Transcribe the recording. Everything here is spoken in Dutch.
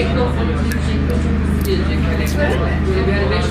Ik wil elektronik, elektronik,